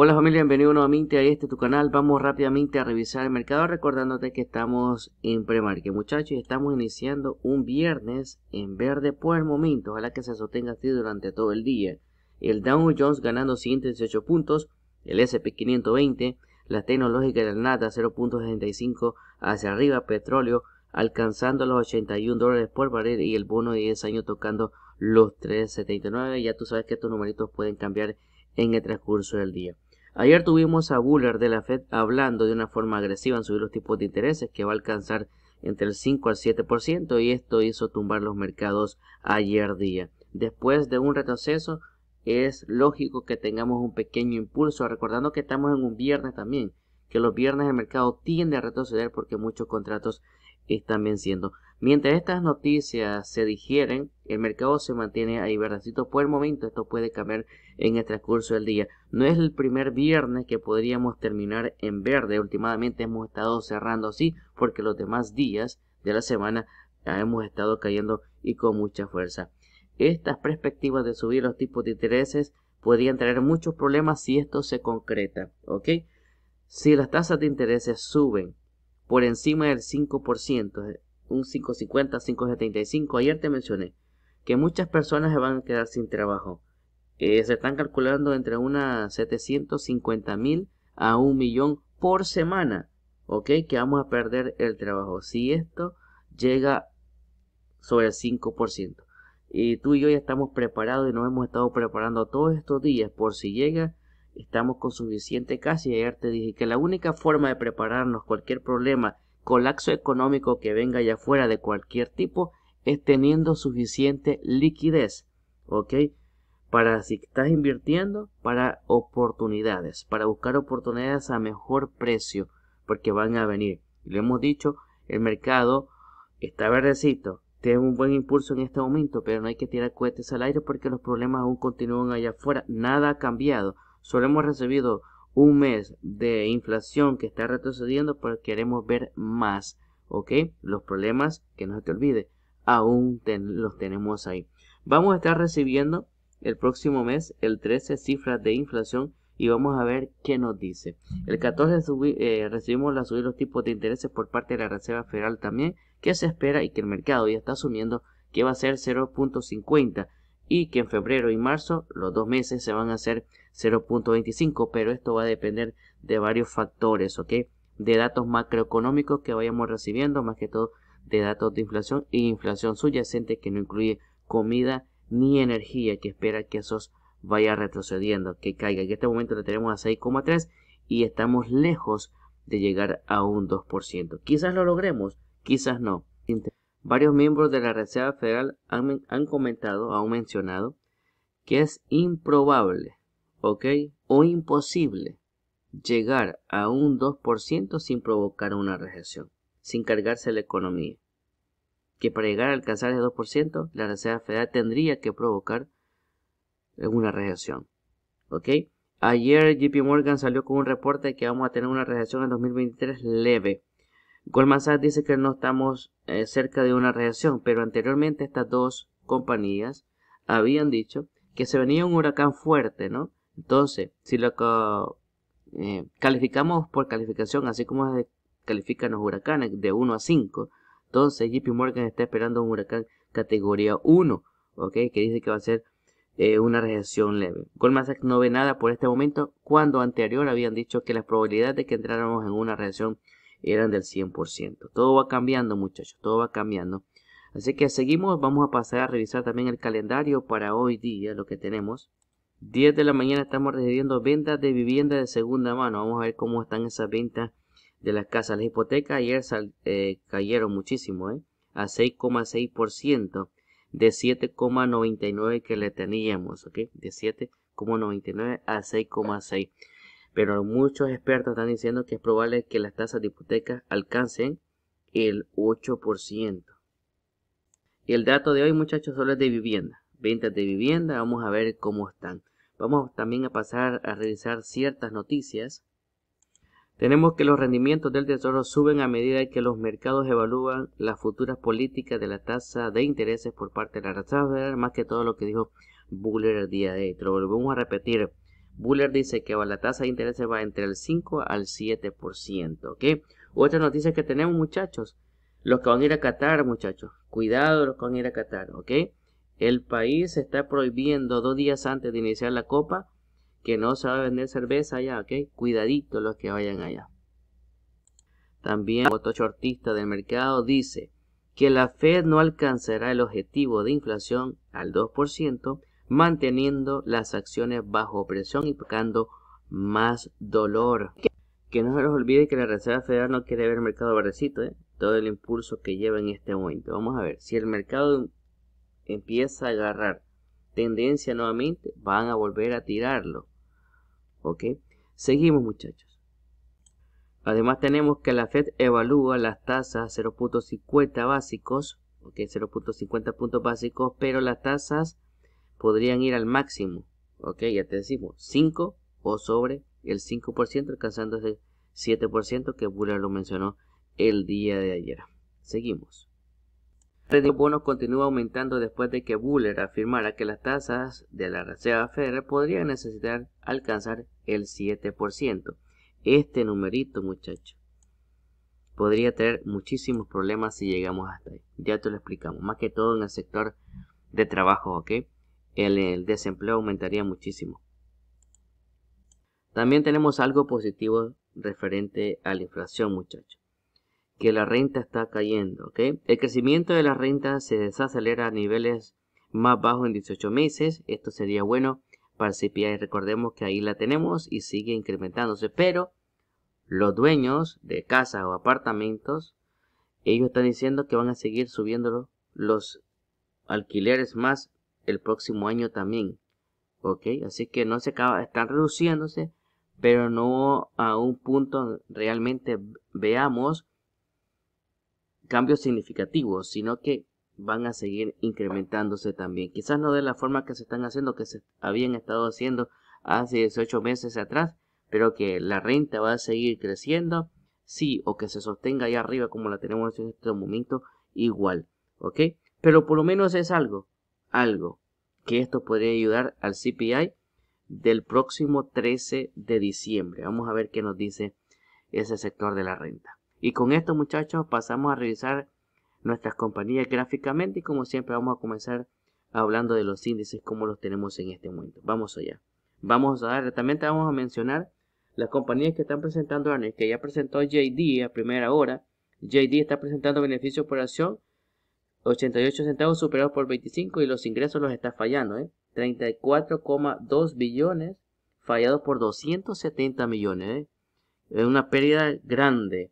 Hola familia, bienvenido nuevamente a este tu canal. Vamos rápidamente a revisar el mercado recordándote que estamos en premarket muchachos y estamos iniciando un viernes en verde por el momento. Ojalá que se sostenga así durante todo el día. El Dow Jones ganando 118 puntos, el S&P 520, la tecnológica del NADA 0.65 hacia arriba, petróleo alcanzando los 81 dólares por barril y el bono de 10 años tocando los 3.79. Ya tú sabes que estos numeritos pueden cambiar en el transcurso del día. Ayer tuvimos a Buller de la Fed hablando de una forma agresiva en subir los tipos de intereses que va a alcanzar entre el 5 al 7% y esto hizo tumbar los mercados ayer día. Después de un retroceso es lógico que tengamos un pequeño impulso, recordando que estamos en un viernes también, que los viernes el mercado tiende a retroceder porque muchos contratos están venciendo. Mientras estas noticias se digieren, el mercado se mantiene ahí verdadito por el momento. Esto puede cambiar en el transcurso del día. No es el primer viernes que podríamos terminar en verde. Últimamente hemos estado cerrando así porque los demás días de la semana hemos estado cayendo y con mucha fuerza. Estas perspectivas de subir los tipos de intereses podrían traer muchos problemas si esto se concreta. ¿Ok? Si las tasas de intereses suben por encima del 5%, un 5.50, 5.75. Ayer te mencioné que muchas personas se van a quedar sin trabajo. Se están calculando entre unas 750 mil a un millón por semana. ¿Ok? Que vamos a perder el trabajo. Si esto llega sobre el 5%. Y tú y yo ya estamos preparados y nos hemos estado preparando todos estos días por si llega. Estamos con suficiente casi. Ayer te dije que la única forma de prepararnos cualquier problema colapso económico que venga allá afuera de cualquier tipo es teniendo suficiente liquidez, ¿ok? Para si estás invirtiendo, para oportunidades, para buscar oportunidades a mejor precio, porque van a venir. Lo hemos dicho, el mercado está verdecito, tiene un buen impulso en este momento, pero no hay que tirar cohetes al aire porque los problemas aún continúan allá afuera. Nada ha cambiado. Solo hemos recibido un mes de inflación que está retrocediendo, pero queremos ver más. ¿Ok? Los problemas, que no se te olvide, aún los tenemos ahí. Vamos a estar recibiendo el próximo mes el 13 cifras de inflación y vamos a ver qué nos dice. El 14 eh, recibimos la subida de los tipos de intereses por parte de la Reserva Federal también, que se espera y que el mercado ya está asumiendo que va a ser 0.50 y que en febrero y marzo los dos meses se van a hacer 0.25 pero esto va a depender de varios factores ok de datos macroeconómicos que vayamos recibiendo más que todo de datos de inflación e inflación subyacente que no incluye comida ni energía que espera que esos vaya retrocediendo que caiga. En este momento le tenemos a 6,3 y estamos lejos de llegar a un 2% quizás lo logremos quizás no. Varios miembros de la Reserva Federal han, comentado, han mencionado, que es improbable, ¿ok? O imposible llegar a un 2% sin provocar una recesión, sin cargarse la economía. Que para llegar a alcanzar el 2%, la Reserva Federal tendría que provocar una recesión. ¿Ok? Ayer JP Morgan salió con un reporte de que vamos a tener una recesión en 2023 leve. Goldman Sachs dice que no estamos eh, cerca de una reacción, pero anteriormente estas dos compañías habían dicho que se venía un huracán fuerte, ¿no? Entonces, si lo eh, calificamos por calificación, así como se califican los huracanes de 1 a 5, entonces JP Morgan está esperando un huracán categoría 1, ¿ok? Que dice que va a ser eh, una reacción leve. Goldman Sachs no ve nada por este momento, cuando anterior habían dicho que la probabilidad de que entráramos en una reacción eran del 100%. Todo va cambiando muchachos, todo va cambiando. Así que seguimos, vamos a pasar a revisar también el calendario para hoy día, lo que tenemos. 10 de la mañana estamos recibiendo ventas de vivienda de segunda mano. Vamos a ver cómo están esas ventas de las casas. Las hipotecas ayer eh, cayeron muchísimo, ¿eh? a 6,6% de 7,99 que le teníamos, ¿ok? De 7,99 a 6,6 pero muchos expertos están diciendo que es probable que las tasas de hipoteca alcancen el 8%. Y el dato de hoy, muchachos, solo es de vivienda. Ventas de vivienda, vamos a ver cómo están. Vamos también a pasar a revisar ciertas noticias. Tenemos que los rendimientos del tesoro suben a medida que los mercados evalúan las futuras políticas de la tasa de intereses por parte de la Reserva más que todo lo que dijo Buller el día de hoy. Lo volvemos a repetir Buller dice que la tasa de interés va entre el 5 al 7%, ¿ok? Otra noticia que tenemos, muchachos, los que van a ir a Qatar, muchachos, cuidado los que van a ir a Qatar, ¿ok? El país está prohibiendo dos días antes de iniciar la copa que no se va a vender cerveza allá, ¿ok? Cuidadito los que vayan allá. También otro shortista del mercado dice que la Fed no alcanzará el objetivo de inflación al 2%, manteniendo las acciones bajo presión y provocando más dolor. Que no se les olvide que la Reserva Federal no quiere ver el mercado verdecito, ¿eh? todo el impulso que lleva en este momento. Vamos a ver, si el mercado empieza a agarrar tendencia nuevamente, van a volver a tirarlo. ¿Ok? Seguimos muchachos. Además tenemos que la Fed evalúa las tasas 0.50 básicos, ok, 0.50 puntos básicos, pero las tasas podrían ir al máximo, ok, ya te decimos, 5 o sobre el 5%, alcanzando ese 7% que Buller lo mencionó el día de ayer. Seguimos. De bonos continúa aumentando después de que Buller afirmara que las tasas de la Reserva Federal podrían necesitar alcanzar el 7%. Este numerito, muchacho, podría tener muchísimos problemas si llegamos hasta ahí. Ya te lo explicamos. Más que todo en el sector de trabajo, ¿ok? El, el desempleo aumentaría muchísimo. También tenemos algo positivo referente a la inflación, muchachos que la renta está cayendo. ¿ok? El crecimiento de la renta se desacelera a niveles más bajos en 18 meses. Esto sería bueno para el CPI. Recordemos que ahí la tenemos y sigue incrementándose. Pero los dueños de casas o apartamentos, ellos están diciendo que van a seguir subiendo los alquileres más el próximo año también. ¿Ok? Así que no se acaba, están reduciéndose, pero no a un punto realmente veamos cambios significativos, sino que van a seguir incrementándose también. Quizás no de la forma que se están haciendo, que se habían estado haciendo hace 18 meses atrás, pero que la renta va a seguir creciendo, sí, o que se sostenga ahí arriba como la tenemos en este momento, igual, ¿ok? Pero por lo menos es algo, algo, que esto podría ayudar al CPI del próximo 13 de diciembre. Vamos a ver qué nos dice ese sector de la renta. Y con esto muchachos pasamos a revisar nuestras compañías gráficamente y como siempre vamos a comenzar hablando de los índices como los tenemos en este momento. Vamos allá. Vamos a dar, también te vamos a mencionar las compañías que están presentando earnings, que ya presentó JD a primera hora. JD está presentando beneficio por acción 88 centavos superados por 25 y los ingresos los está fallando, ¿eh? 34,2 billones fallados por 270 millones, ¿eh? Es una pérdida grande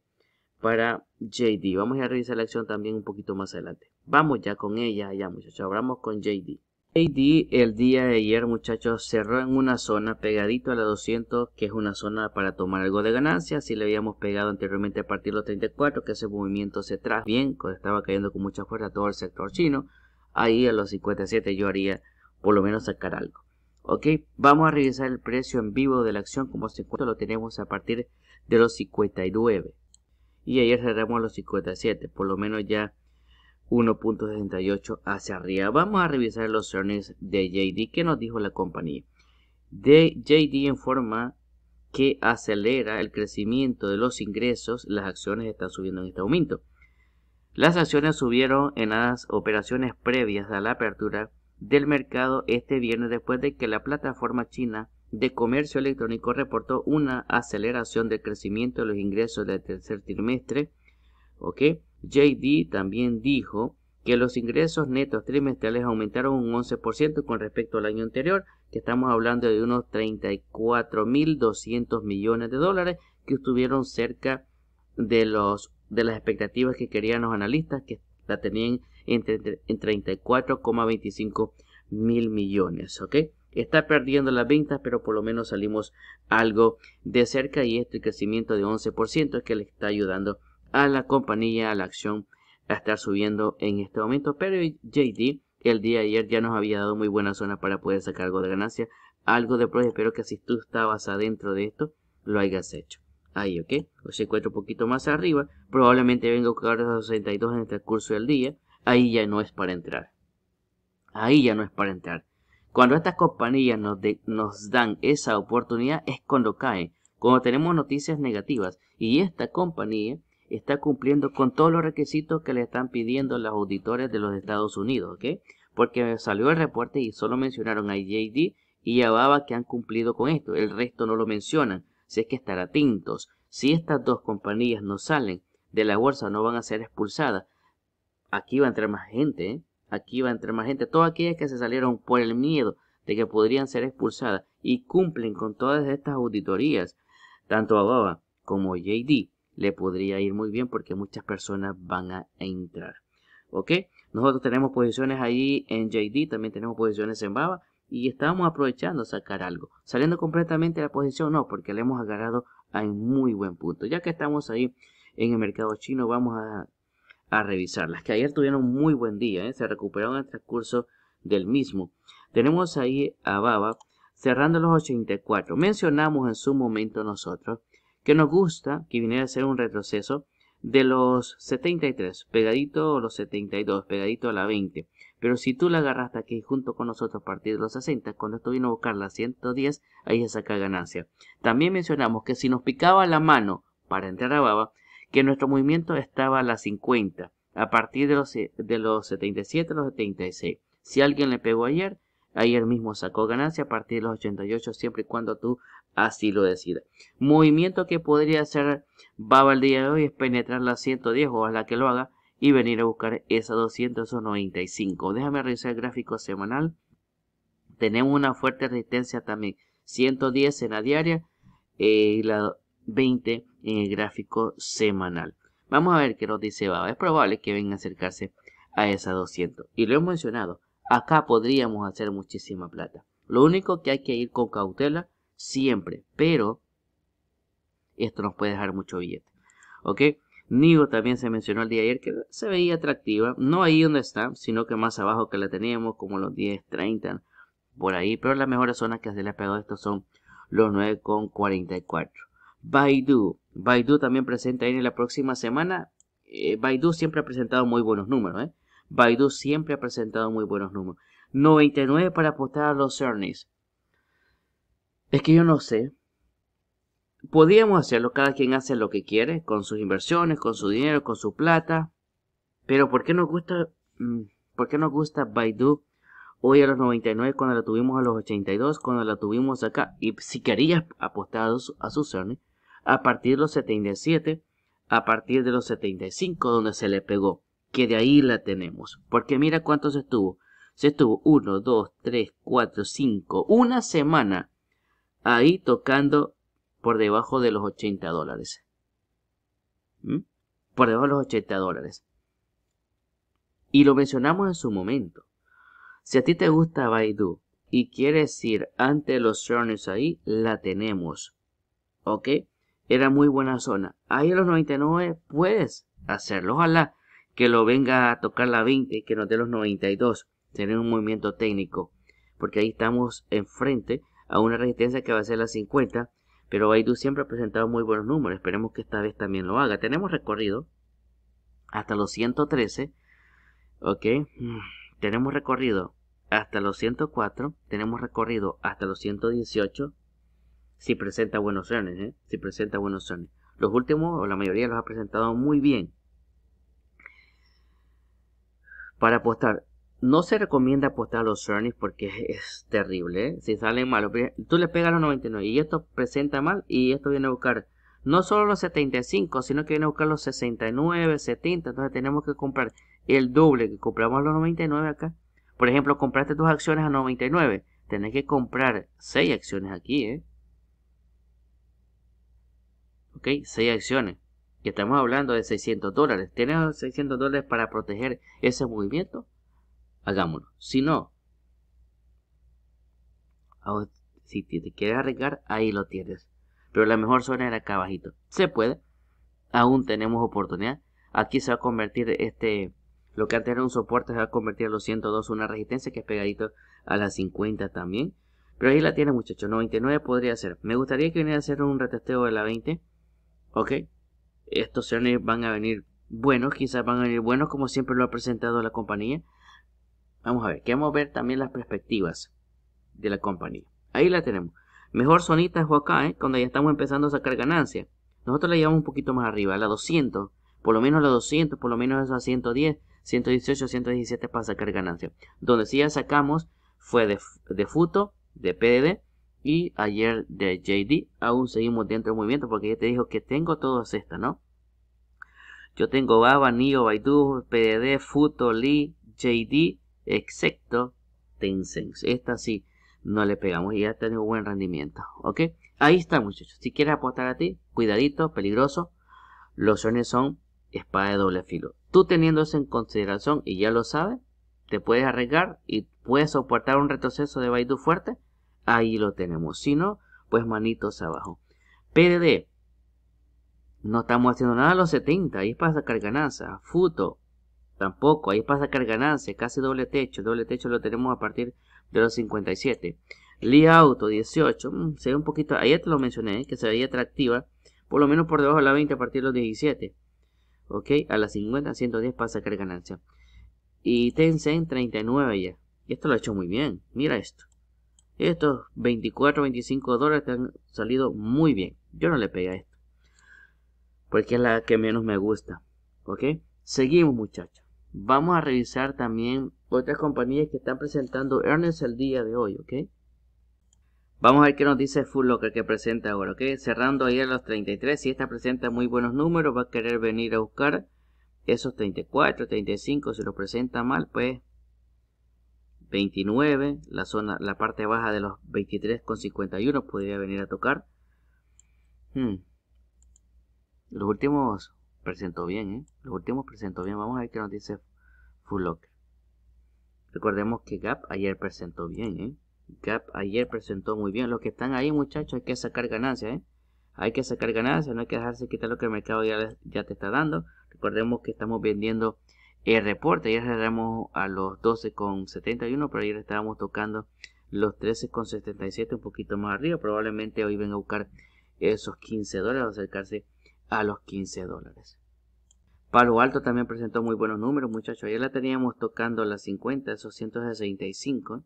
para JD. Vamos a revisar la acción también un poquito más adelante. Vamos ya con ella, ya muchachos. Hablamos con JD. JD el día de ayer muchachos cerró en una zona pegadito a la 200 que es una zona para tomar algo de ganancia. Si le habíamos pegado anteriormente a partir de los 34 que ese movimiento se trae bien, cuando estaba cayendo con mucha fuerza todo el sector chino. Ahí a los 57 yo haría por lo menos sacar algo. Ok, vamos a revisar el precio en vivo de la acción como se encuentra. Lo tenemos a partir de los 59 y ayer cerramos los 57, por lo menos ya 1.68 hacia arriba. Vamos a revisar los earnings de JD. ¿Qué nos dijo la compañía? De JD informa que acelera el crecimiento de los ingresos. Las acciones están subiendo en este momento. Las acciones subieron en las operaciones previas a la apertura del mercado este viernes después de que la plataforma china de Comercio Electrónico reportó una aceleración del crecimiento de los ingresos del tercer trimestre. ¿ok? JD también dijo que los ingresos netos trimestrales aumentaron un 11% con respecto al año anterior, que estamos hablando de unos 34.200 millones de dólares, que estuvieron cerca de, los, de las expectativas que querían los analistas, que la tenían entre, en 34,25 mil millones. Está perdiendo las ventas, pero por lo menos salimos algo de cerca y este crecimiento de 11% es que le está ayudando a la compañía, a la acción, a estar subiendo en este momento. Pero JD el día de ayer ya nos había dado muy buena zona para poder sacar algo de ganancia, algo de pro. Espero que si tú estabas adentro de esto, lo hayas hecho. Ahí, ok. O se encuentra un poquito más arriba. Probablemente venga a buscar los 62 en el transcurso del día. Ahí ya no es para entrar. Ahí ya no es para entrar Cuando estas compañías nos, dan esa oportunidad es cuando caen, cuando tenemos noticias negativas. Y esta compañía está cumpliendo con todos los requisitos que le están pidiendo los auditores de los Estados Unidos, ¿ok? Porque salió el reporte y solo mencionaron a JD y a Baba que han cumplido con esto. El resto no lo mencionan. Si es que estar atentos. Si estas dos compañías no salen de la bolsa, no van a ser expulsadas. Aquí va a entrar más gente, ¿eh? Aquí va a entrar más gente. Todas aquellas que se salieron por el miedo de que podrían ser expulsadas y cumplen con todas estas auditorías, tanto a Baba como a JD, le podría ir muy bien porque muchas personas van a entrar. ¿Ok? Nosotros tenemos posiciones ahí en JD, también tenemos posiciones en Baba y estamos aprovechando sacar algo. Saliendo completamente la posición, no, porque le hemos agarrado a un muy buen punto. Ya que estamos ahí en el mercado chino, vamos a, a revisarlas. Que ayer tuvieron un muy buen día, ¿eh? se recuperaron en el transcurso del mismo. Tenemos ahí a Baba cerrando los 84. Mencionamos en su momento nosotros que nos gusta que viniera a ser un retroceso de los 73, pegadito a los 72, pegadito a la 20. Pero si tú la agarraste aquí junto con nosotros a partir de los 60, cuando esto vino a buscar la 110, ahí se saca ganancia. También mencionamos que si nos picaba la mano para entrar a baba, que nuestro movimiento estaba a la 50, a partir de los, de los 77 a los 76. Si alguien le pegó ayer, ayer mismo sacó ganancia a partir de los 88, siempre y cuando tú así lo decidas. Movimiento que podría hacer Baba el día de hoy es penetrar la 110 o la que lo haga y venir a buscar esa 295. Déjame revisar el gráfico semanal. Tenemos una fuerte resistencia también. 110 en la diaria eh, y la 20 en el gráfico semanal. Vamos a ver qué nos dice Baba. Es probable que venga a acercarse a esa 200. Y lo hemos mencionado. Acá podríamos hacer muchísima plata. Lo único que hay que ir con cautela siempre. Pero esto nos puede dejar mucho billete. ¿Ok? Nigo también se mencionó el día ayer que se veía atractiva. No ahí donde está, sino que más abajo que la teníamos, como los 10, 30, por ahí. Pero las mejores zonas que se le ha pegado esto son los 9,44. Baidu. Baidu también presenta ahí en la próxima semana. Eh, Baidu siempre ha presentado muy buenos números. ¿eh? Baidu siempre ha presentado muy buenos números. 99 para apostar a los earnings. Es que yo no sé. Podríamos hacerlo, cada quien hace lo que quiere, con sus inversiones, con su dinero, con su plata. Pero ¿por qué nos gusta, mm, por qué nos gusta Baidu hoy a los 99 cuando la tuvimos a los 82, cuando la tuvimos acá? Y si querías apostar a sus earnings, a partir de los 77, a partir de los 75, donde se le pegó, que de ahí la tenemos. Porque mira cuántos estuvo. Se estuvo 1, 2, 3, 4, 5, una semana ahí tocando por debajo de los 80 dólares. ¿Mm? Por debajo de los 80 dólares. Y lo mencionamos en su momento. Si a ti te gusta Baidu y quieres ir ante los earnings ahí, la tenemos. ¿Ok? Era muy buena zona. Ahí a los 99 puedes hacerlo. Ojalá que lo venga a tocar la 20 y que nos dé los 92. Tener un movimiento técnico. Porque ahí estamos enfrente a una resistencia que va a ser la 50 pero Baidu siempre ha presentado muy buenos números. Esperemos que esta vez también lo haga. Tenemos recorrido hasta los 113. Ok. Mm, tenemos recorrido hasta los 104. Tenemos recorrido hasta los 118. Si presenta buenos earnings, ¿eh? Si presenta buenos earnings. Los últimos, o la mayoría, los ha presentado muy bien. Para apostar, no se recomienda apostar a los earnings porque es, terrible. ¿eh? Si salen mal, tú le pegas los 99 y esto presenta mal y esto viene a buscar no solo los 75, sino que viene a buscar los 69, 70. Entonces tenemos que comprar el doble que compramos los 99 acá. Por ejemplo, compraste tus acciones a 99. Tenés que comprar 6 acciones aquí, ¿eh? Ok, 6 acciones. Que estamos hablando de 600 dólares. ¿Tienes 600 dólares para proteger ese movimiento? hagámoslo. Si no, si te quieres arriesgar, ahí lo tienes. Pero la mejor zona era acá abajito. Se puede. Aún tenemos oportunidad. Aquí se va a convertir este, lo que antes era un soporte, se va a convertir a los 102 una resistencia que es pegadito a las 50 también. Pero ahí la tiene muchachos, 99 podría ser. Me gustaría que viniera a hacer un retesteo de la 20. Ok. Estos earnings van a venir buenos, quizás van a venir buenos como siempre lo ha presentado la compañía. Vamos a ver, queremos ver también las perspectivas. de la compañía. Ahí la tenemos. Mejor sonita es acá, ¿eh? cuando ya estamos empezando a sacar ganancias. Nosotros la llevamos un poquito más arriba, a la 200, por lo menos a la 200, por lo menos a 110, 118, 117 para sacar ganancias. Donde sí ya sacamos fue de, de Futo, de PDD y ayer de JD. Aún seguimos dentro del movimiento porque ya te dijo que tengo todas estas, ¿no? Yo tengo Baba, NIO, Baidu, PDD, Futo, Lee, JD, excepto Tencent. Esta sí no le pegamos y ya tengo buen rendimiento, ¿ok? Ahí está, muchachos. Si quieres apostar a ti, cuidadito, peligroso. Los sones son espada de doble filo. Tú teniendo eso en consideración y ya lo sabes, te puedes arriesgar y puedes soportar un retroceso de Baidu fuerte. Ahí lo tenemos. Si no, pues manitos abajo. PDD. No estamos haciendo nada a los 70. Ahí es para sacar ganancia. Futo. Tampoco. Ahí es para sacar ganancia. Casi doble techo. Doble techo lo tenemos a partir de los 57. Li Auto 18, mm, se ve un poquito, ayer te lo mencioné, que se veía atractiva, por lo menos por debajo de la 20 a partir de los 17. Ok, a las 50, 110 para sacar ganancia. Y Tencent 39 ya. Y esto lo ha hecho muy bien, mira esto. Estos 24, 25 dólares te han salido muy bien. Yo no le pegué a esto. Porque es la que menos me gusta. Ok, seguimos muchachos. Vamos a revisar también otras compañías que están presentando earnings el día de hoy, ¿ok? Vamos a ver qué nos dice Full Locker que presenta ahora, ¿ok? Cerrando ahí a los 33, si esta presenta muy buenos números, va a querer venir a buscar esos 34, 35, si lo presenta mal, pues 29, la zona, la parte baja de los 23,51 podría venir a tocar. Hmm. Los últimos presentó bien, ¿eh? Los últimos presentó bien. Vamos a ver qué nos dice Full Locker. Recordemos que Gap ayer presentó bien, ¿eh? Gap ayer presentó muy bien. Los que están ahí, muchachos, hay que sacar ganancias, ¿eh? Hay que sacar ganancias, no hay que dejarse quitar lo que el mercado ya, ya te está dando. Recordemos que estamos vendiendo el reporte. Ayer cerramos a los 12,71, pero ayer estábamos tocando los 13,77, un poquito más arriba. Probablemente hoy venga a buscar esos 15 dólares, acercarse a los 15 dólares. Palo Alto también presentó muy buenos números, muchachos. Ayer la teníamos tocando las 50, esos 165.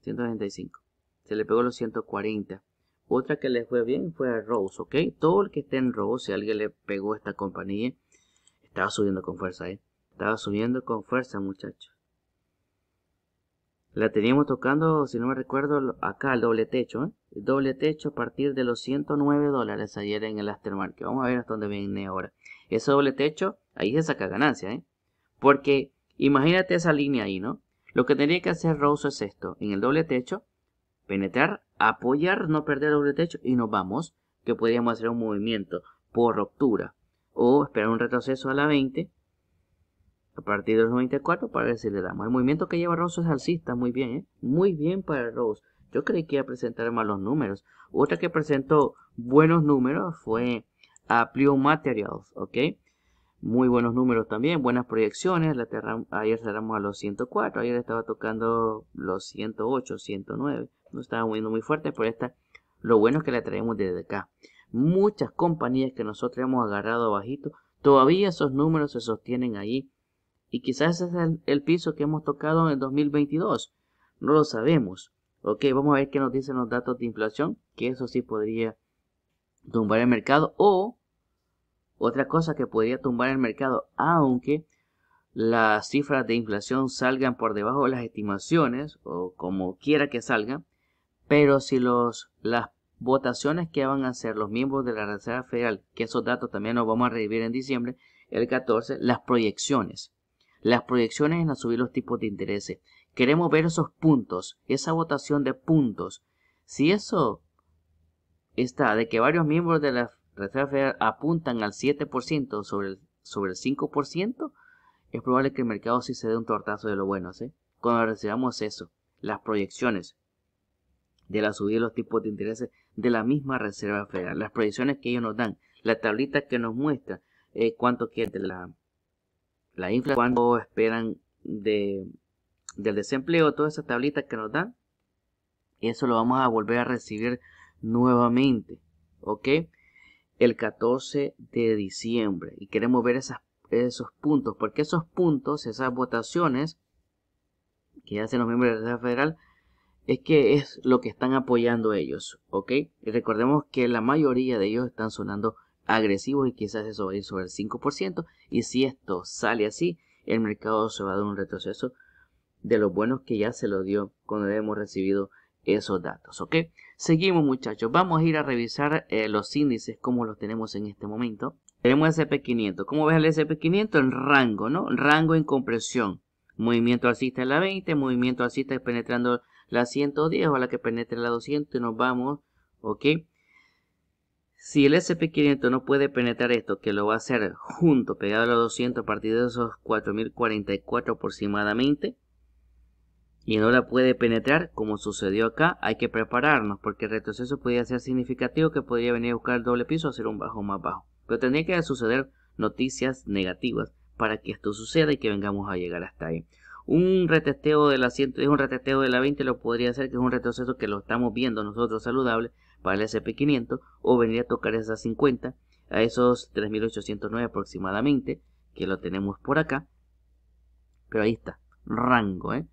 165. Se le pegó los 140. Otra que le fue bien fue a Rose, ¿ok? Todo el que esté en Rose, si alguien le pegó esta compañía, estaba subiendo con fuerza, ¿eh? Estaba subiendo con fuerza, muchachos. La teníamos tocando, si no me recuerdo, acá el doble techo, ¿eh? El doble techo a partir de los 109 dólares ayer en el aftermarket. Vamos a ver hasta dónde viene ahora. Ese doble techo, ahí se saca ganancia, ¿eh? Porque imagínate esa línea ahí, ¿no? Lo que tendría que hacer Rose es esto, en el doble techo, penetrar, apoyar, no perder el doble techo y nos vamos, que podríamos hacer un movimiento por ruptura o esperar un retroceso a la 20 a partir de los 94 para ver si le damos. El movimiento que lleva Rose es alcista, muy bien, ¿eh? muy bien para Rose. Yo creí que iba a presentar malos números. Otra que presentó buenos números fue Plio Materials, ¿ok? muy buenos números también, buenas proyecciones. La ayer cerramos a los 104, ayer estaba tocando los 108, 109. No estaba moviendo muy fuerte, pero esta, lo bueno es que la traemos desde acá. Muchas compañías que nosotros hemos agarrado bajito, todavía esos números se sostienen ahí. Y quizás ese es el, piso que hemos tocado en el 2022. No lo sabemos. Ok, vamos a ver qué nos dicen los datos de inflación, que eso sí podría tumbar el mercado o otra cosa que podría tumbar el mercado, aunque las cifras de inflación salgan por debajo de las estimaciones o como quiera que salgan, pero si los las votaciones que van a hacer los miembros de la Reserva Federal, que esos datos también los vamos a revivir en diciembre, el 14, las proyecciones. Las proyecciones en a subir los tipos de interés. Queremos ver esos puntos, esa votación de puntos. Si eso está de que varios miembros de la Reserva Federal apuntan al 7% sobre el, sobre el 5%, es probable que el mercado sí se dé un tortazo de lo bueno. ¿sí? Cuando recibamos eso, las proyecciones de la subida de los tipos de interés de la misma Reserva Federal, las proyecciones que ellos nos dan, la tablita que nos muestra eh, cuánto quiere la, la inflación, cuánto esperan de, del desempleo, toda esa tablita que nos dan, eso lo vamos a volver a recibir nuevamente. ¿Ok? el 14 de diciembre y queremos ver esos puntos, porque esos puntos, esas votaciones que hacen los miembros de la Federal, es que es lo que están apoyando ellos, ¿ok? Y recordemos que la mayoría de ellos están sonando agresivos y quizás eso va a ir sobre el 5%. Y si esto sale así, el mercado se va a dar un retroceso de los buenos que ya se lo dio cuando hemos recibido esos datos, ¿ok? Seguimos muchachos, vamos a ir a revisar eh, los índices como los tenemos en este momento. Tenemos SP500, ¿cómo ves el SP500? En rango, ¿no? Rango en compresión. Movimiento alcista en la 20, movimiento alcista penetrando la 110 o la que penetre la 200 y nos vamos, ¿ok? Si el SP500 no puede penetrar esto, que lo va a hacer junto, pegado a los 200 a partir de esos 4044 aproximadamente, y no la puede penetrar, como sucedió acá, hay que prepararnos, porque el retroceso podría ser significativo, que podría venir a buscar el doble piso hacer un bajo más bajo. Pero tendría que suceder noticias negativas para que esto suceda y que vengamos a llegar hasta ahí. Un retesteo de la 100, es un retesteo de la 20 lo podría hacer que es un retroceso que lo estamos viendo nosotros saludable para el SP500 o venir a tocar esas 50 a esos 3809 aproximadamente que lo tenemos por acá. Pero ahí está, rango, ¿eh?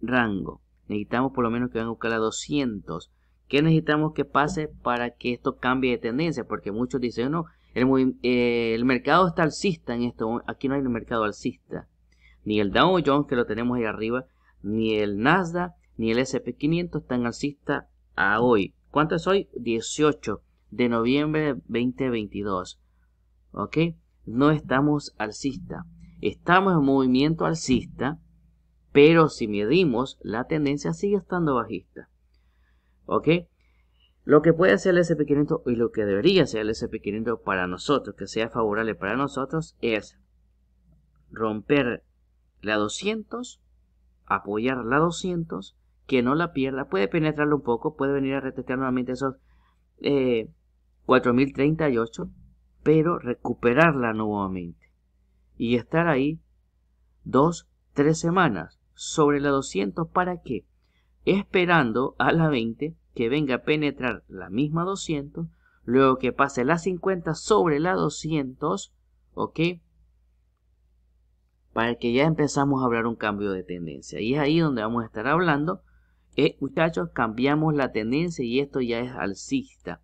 Rango. Necesitamos por lo menos que venga a buscar a 200. ¿Qué necesitamos que pase para que esto cambie de tendencia? Porque muchos dicen, no, el, eh, el mercado está alcista en esto. Aquí no hay un mercado alcista ni el Dow Jones, que lo tenemos ahí arriba, ni el Nasdaq, ni el SP500 están alcista a hoy. ¿Cuánto es hoy? 18 de noviembre de 2022. ¿Ok? No estamos alcista. Estamos en movimiento alcista, pero si medimos, la tendencia sigue estando bajista. ¿Ok? Lo que puede hacer el SP500 y lo que debería ser el SP500 para nosotros, que sea favorable para nosotros, es romper la 200, apoyar la 200, que no la pierda, puede penetrarlo un poco, puede venir a retestear nuevamente esos 4038, eh, pero recuperarla nuevamente y estar ahí dos, tres semanas sobre la 200 para qué? Esperando a la 20 que venga a penetrar la misma 200, luego que pase la 50 sobre la 200, ¿ok? para que ya empezamos a hablar un cambio de tendencia. Y es ahí donde vamos a estar hablando. Eh, muchachos, cambiamos la tendencia y esto ya es alcista.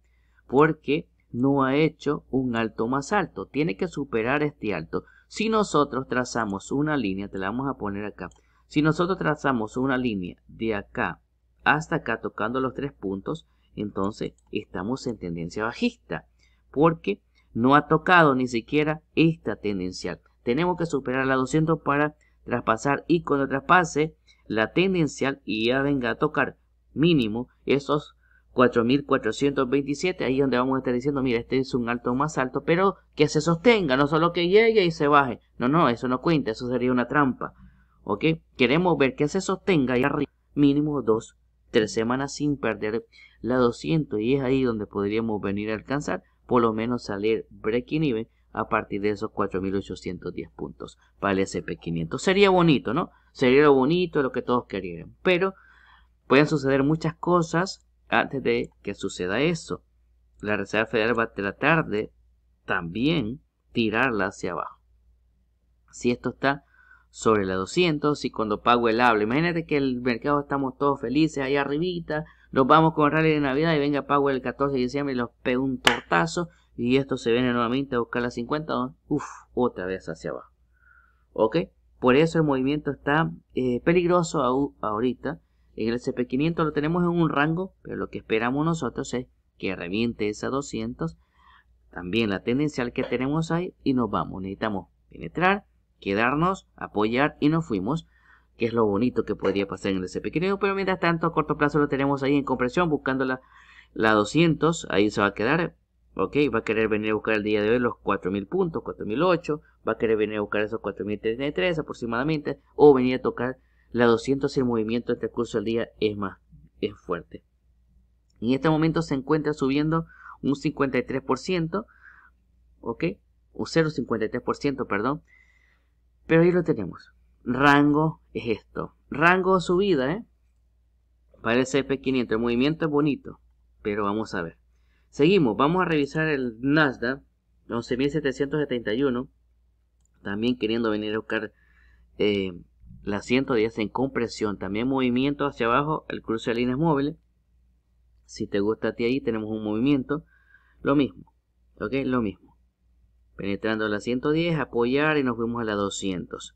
Porque no ha hecho un alto más alto. Tiene que superar este alto. Si nosotros trazamos una línea, te la vamos a poner acá. Si nosotros trazamos una línea de acá hasta acá tocando los tres puntos, entonces estamos en tendencia bajista. Porque no ha tocado ni siquiera esta tendencial tenemos que superar la 200 para traspasar y cuando traspase la tendencial y ya venga a tocar mínimo esos 4427 ahí donde vamos a estar diciendo mira este es un alto más alto pero que se sostenga no solo que llegue y se baje. No no eso no cuenta eso sería una trampa ok queremos ver que se sostenga y arriba mínimo dos tres semanas sin perder la 200 y es ahí donde podríamos venir a alcanzar por lo menos salir breaking even a partir de esos 4.810 puntos para el SP500. Sería bonito, ¿no? Sería lo bonito, lo que todos querían. Pero pueden suceder muchas cosas antes de que suceda eso. La Reserva Federal va a tratar de también tirarla hacia abajo. Si esto está sobre la 200, y cuando pago el habla, imagínate que el mercado estamos todos felices ahí arribita, nos vamos con rally de Navidad y venga pago el 14 de diciembre y los pego un tortazo y esto se viene nuevamente a buscar las 50, uff, otra vez hacia abajo. ¿Ok? Por eso el movimiento está eh, peligroso ahorita. En el SP500 lo tenemos en un rango, pero lo que esperamos nosotros es que reviente esa 200. También la tendencial que tenemos ahí y nos vamos. Necesitamos penetrar, quedarnos, apoyar y nos fuimos. Que es lo bonito que podría pasar en el SP500. Pero mientras tanto a corto plazo lo tenemos ahí en compresión buscando la, la 200. Ahí se va a quedar Ok, va a querer venir a buscar el día de hoy los 4000 puntos, 4008, va a querer venir a buscar esos 4033 aproximadamente, o venir a tocar la 200 si el movimiento entre el curso del día es más, es fuerte. En este momento se encuentra subiendo un 53%, ok, un 0,53%, perdón, pero ahí lo tenemos. Rango es esto, rango subida, ¿eh? Para el CP500, el movimiento es bonito, pero vamos a ver. Seguimos, vamos a revisar el Nasdaq 11.771. También queriendo venir a buscar eh, la 110 en compresión, también movimiento hacia abajo, el cruce de líneas móviles. Si te gusta a ti ahí, tenemos un movimiento, lo mismo, ok, lo mismo. Penetrando la 110, apoyar y nos fuimos a la 200.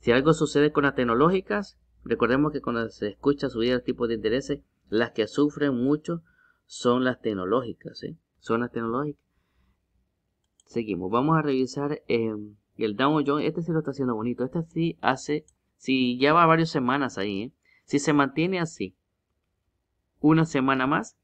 Si algo sucede con las tecnológicas, recordemos que cuando se escucha subir el tipo de intereses, las que sufren mucho son las tecnológicas, ¿eh? Son las tecnológicas. Seguimos, vamos a revisar em, el Dow Jones. Este sí lo está haciendo bonito. Este sí hace, si ya va varias semanas ahí, ¿eh? si se mantiene así, una semana más,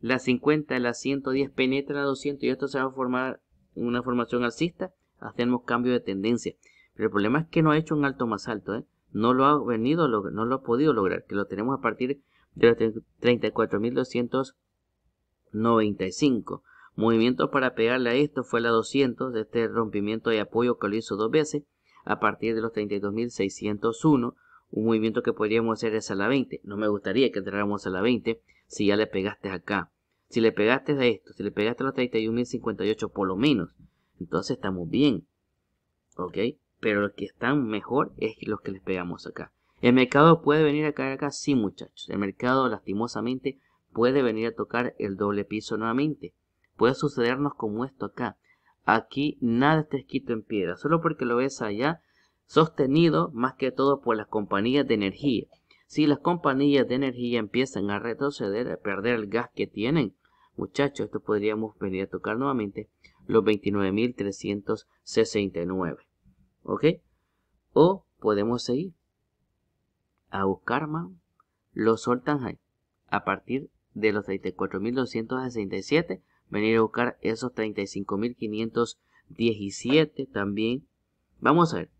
la 50, la 110 penetra la 200 y esto se va a formar una formación alcista, hacemos cambio de tendencia. Pero el problema es que no ha hecho un alto más alto, ¿eh? no lo ha venido, no lo ha podido lograr, que lo tenemos a partir de los 34.295. Movimiento para pegarle a esto fue la 200 de este rompimiento de apoyo que lo hizo dos veces a partir de los 32.601. Un movimiento que podríamos hacer es a la 20. No me gustaría que entráramos a la 20 si ya le pegaste acá. Si le pegaste a esto, si le pegaste a los 31.058 por lo menos, entonces estamos bien. ¿Ok? Pero los que están mejor es los que les pegamos acá. ¿El mercado puede venir a caer acá? Sí, muchachos. El mercado, lastimosamente, puede venir a tocar el doble piso nuevamente. Puede sucedernos como esto acá. Aquí nada está escrito en piedra. Solo porque lo ves allá, sostenido más que todo por las compañías de energía. Si las compañías de energía empiezan a retroceder, a perder el gas que tienen, muchachos, esto podríamos venir a tocar nuevamente los 29.369. ¿Ok? O podemos seguir a buscar más los soltan a partir de los 34.267 venir a buscar esos 35.517 también. Vamos a ver.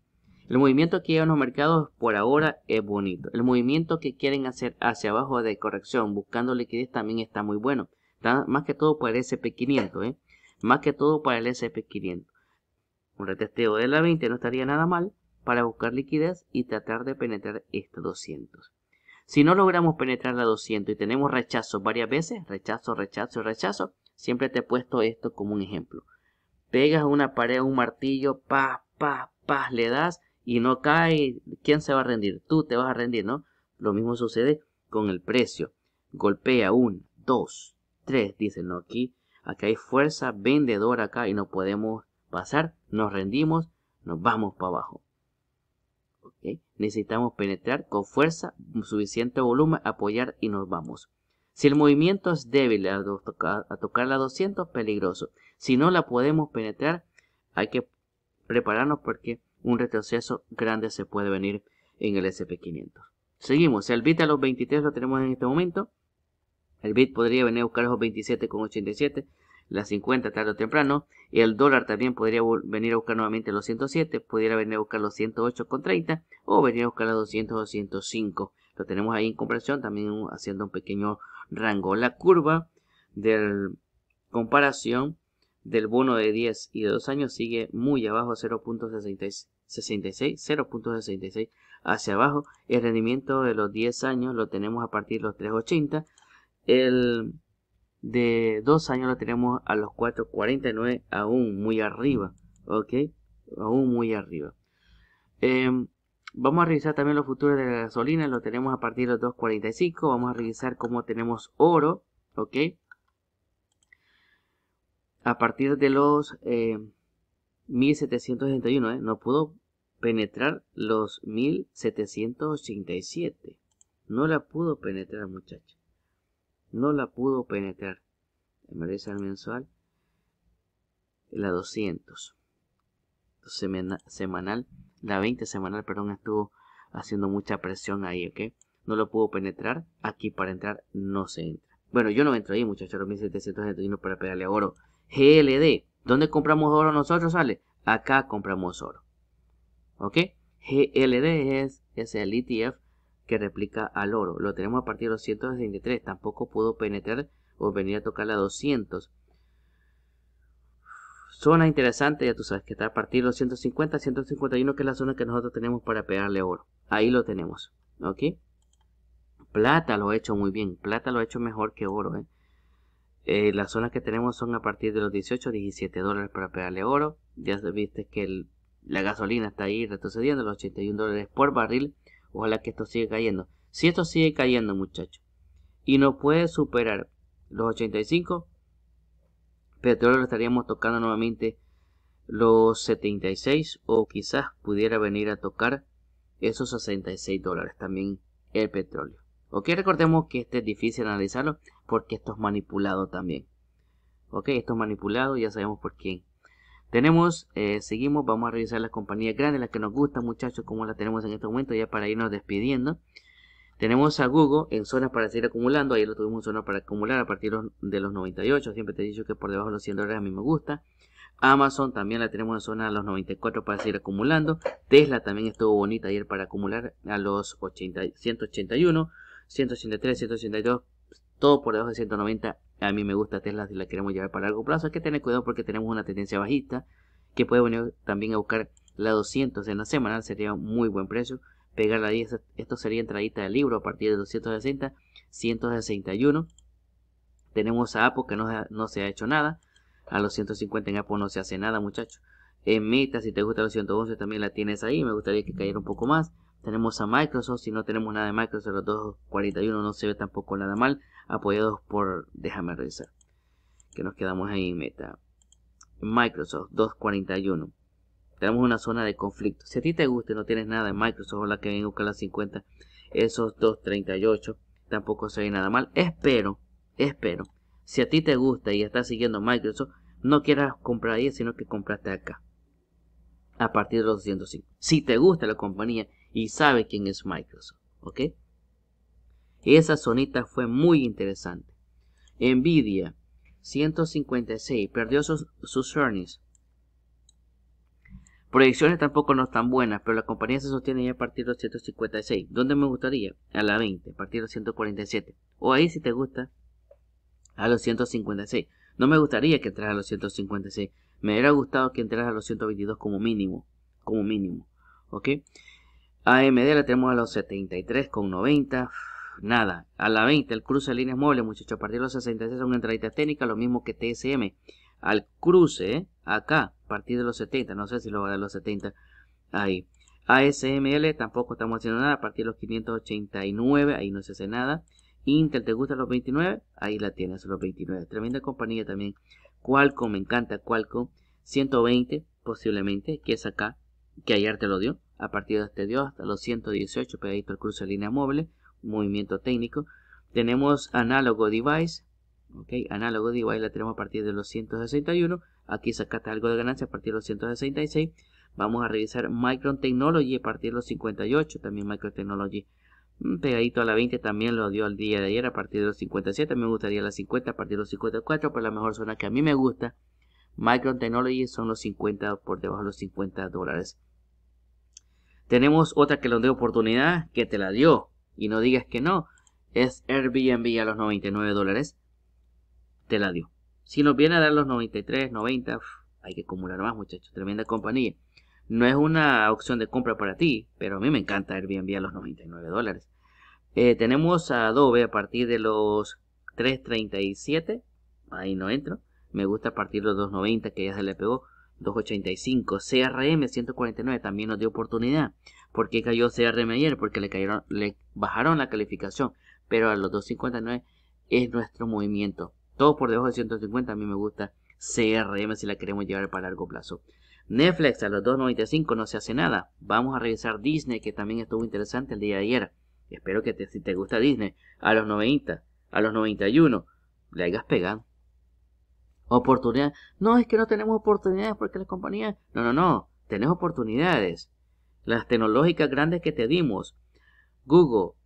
El movimiento que llevan los mercados por ahora es bonito. El movimiento que quieren hacer hacia abajo de corrección buscando liquidez también está muy bueno. Más que todo para el SP500 ¿eh? más que todo para el SP500 un retesteo de la 20 no estaría nada mal para buscar liquidez y tratar de penetrar este 200. Si no logramos penetrar la 200 y tenemos rechazo varias veces, rechazo, rechazo rechazo, siempre te he puesto esto como un ejemplo. Pegas una pared, un martillo, pa, pa, pa, le das y no cae, ¿quién se va a rendir? Tú te vas a rendir, ¿no? Lo mismo sucede con el precio. Golpea un, dos, tres, dicen, no, aquí, aquí hay fuerza vendedora acá y no podemos pasar, nos rendimos, nos vamos para abajo. Necesitamos penetrar con fuerza, suficiente volumen, apoyar y nos vamos. Si el movimiento es débil a, tocar, a tocar la 200, peligroso. Si no la podemos penetrar, hay que prepararnos porque un retroceso grande se puede venir en el SP500. Seguimos, el bit a los 23 lo tenemos en este momento. El bit podría venir a buscar los 27,87 las 50 tarde o temprano. El dólar también podría venir a buscar nuevamente los 107, pudiera venir a buscar los 108,30 o venir a buscar los 200 o 105. Lo tenemos ahí en comparación, también haciendo un pequeño rango. La curva de comparación del bono de 10 y de 2 años sigue muy abajo, 0.66, 0.66 hacia abajo. El rendimiento de los 10 años lo tenemos a partir de los 3.80. El de dos años lo tenemos a los 4.49 aún muy arriba ok aún muy arriba. Em, vamos a revisar también los futuros de la gasolina lo tenemos a partir de los 2.45 vamos a revisar cómo tenemos oro ok a partir de los 1761 em, ¿eh? no pudo penetrar los 1787 no la pudo penetrar muchachos no la pudo penetrar. El mensual, la 200. semanal, la 20 semanal, perdón, estuvo haciendo mucha presión ahí, ¿ok? No lo pudo penetrar. Aquí para entrar no se entra. Bueno, yo no entro ahí, muchachos, los 1771 para pegarle oro. GLD, ¿dónde compramos oro nosotros, sale? Acá compramos oro. ¿Ok? GLD es, es el ETF que replica al oro. Lo tenemos a partir de los 163. Tampoco pudo penetrar o venir a tocar la 200. Zona interesante, ya tú sabes que está a partir de los 150, 151, que es la zona que nosotros tenemos para pegarle oro. Ahí lo tenemos. ¿Ok? Plata lo ha hecho muy bien. Plata lo ha hecho mejor que oro. ¿eh? Eh, las zonas que tenemos son a partir de los 18, 17 dólares para pegarle oro. Ya viste que La gasolina está ahí retrocediendo, los 81 dólares por barril. Ojalá que esto siga cayendo. Si esto sigue cayendo, muchachos, y no puede superar los 85, petróleo estaríamos tocando nuevamente los 76 o quizás pudiera venir a tocar esos 66 dólares también el petróleo. Ok, recordemos que este es difícil analizarlo porque esto es manipulado también. Ok, esto es manipulado, ya sabemos por quién. Tenemos, eh, seguimos, vamos a revisar las compañías grandes, las que nos gustan muchachos, como las tenemos en este momento, ya para irnos despidiendo. Tenemos a Google en zonas para seguir acumulando, ahí lo tuvimos en zona para acumular a partir de los 98, siempre te he dicho que por debajo de los 100 dólares a mí me gusta. Amazon también la tenemos en zona a los 94 para seguir acumulando. Tesla también estuvo bonita ayer para acumular a los 80, 181. 183, 182, todo por debajo de 190. A mí me gusta Tesla si la queremos llevar para largo plazo. Hay que tener cuidado porque tenemos una tendencia bajista que puede venir también a buscar la 200 en la semana. Sería muy buen precio. Pegar la 10, esto sería entradita del libro a partir de 260, 161. Tenemos a Apple que no, no se ha hecho nada. A los 150 en Apple no se hace nada, muchachos. En Meta, si te gusta los 111, también la tienes ahí. Me gustaría que cayera un poco más. Tenemos a Microsoft, si no tenemos nada de Microsoft, los 241 no se ve tampoco nada mal, apoyados por, déjame revisar, que nos quedamos ahí en meta. Microsoft 241. Tenemos una zona de conflicto. Si a ti te gusta y no tienes nada de Microsoft o la que venga a las 50, esos 238 tampoco se ve nada mal. Espero, espero, si a ti te gusta y estás siguiendo Microsoft, no quieras comprar ahí, sino que compraste acá. A partir de los 205. Si te gusta la compañía y sabe quién es Microsoft. ¿Ok? Esa zonita fue muy interesante. Nvidia 156 perdió sus, earnings. Proyecciones tampoco no están buenas, pero la compañía se sostiene ya a partir de los 156. ¿Dónde me gustaría? A la 20, a partir de los 147. O ahí si te gusta, a los 156. No me gustaría que entrara a los 156. Me hubiera gustado que entrara a los 122 como mínimo. Como mínimo. ¿Ok? AMD la tenemos a los 73 con 90. Nada, a la 20 el cruce de líneas móviles, muchachos, a partir de los 66 son entraditas técnicas, lo mismo que TSM. Al cruce, acá, a partir de los 70, no sé si lo va a dar los 70, ahí. ASML tampoco estamos haciendo nada, a partir de los 589, ahí no se hace nada. Intel, ¿te gustan los 29? Ahí la tienes, los 29. Tremenda compañía también. Qualcomm, me encanta Qualcomm. 120, posiblemente, que es acá, que ayer te lo dio a partir de este dios hasta los 118 pegadito al cruce de línea móvil, movimiento técnico. Tenemos análogo device, ok, análogo device la tenemos a partir de los 161. Aquí sacaste algo de ganancia a partir de los 166. Vamos a revisar Micron Technology a partir de los 58, también Micron Technology mm, pegadito a la 20 también lo dio el día de ayer a partir de los 57. Me gustaría la 50 a partir de los 54, pero la mejor zona que a mí me gusta, Micron Technology son los 50 por debajo de los 50 dólares. Tenemos otra que nos dio oportunidad, que te la dio. Y no digas que no. Es Airbnb a los 99 dólares. Te la dio. Si nos viene a dar los 93, 90, hay que acumular más muchachos. Tremenda compañía. No es una opción de compra para ti, pero a mí me encanta Airbnb a los 99 dólares. Eh, tenemos a Adobe a partir de los 3.37. Ahí no entro. Me gusta a partir de los 2.90 que ya se le pegó. 285. CRM 149 también nos dio oportunidad. ¿Por qué cayó CRM ayer? Porque le, cayeron, le bajaron la calificación. Pero a los 259 es nuestro movimiento. Todo por debajo de 150 a mí me gusta CRM si la queremos llevar para largo plazo. Netflix a los 2.95 no se hace nada. Vamos a revisar Disney que también estuvo interesante el día de ayer. Espero que si te gusta Disney a los 90, a los 91 le hayas pegado oportunidad. No, es que no tenemos oportunidades porque las compañías... No, no, no. Tenemos oportunidades. Las tecnológicas grandes que te dimos. Google,